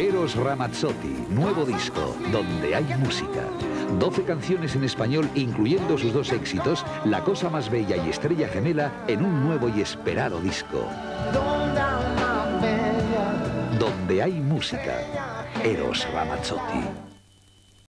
Eros Ramazzotti, nuevo disco, donde hay música. 12 canciones en español, incluyendo sus dos éxitos, La Cosa Más Bella y Estrella Gemela, en un nuevo y esperado disco. Donde hay música, Eros Ramazzotti.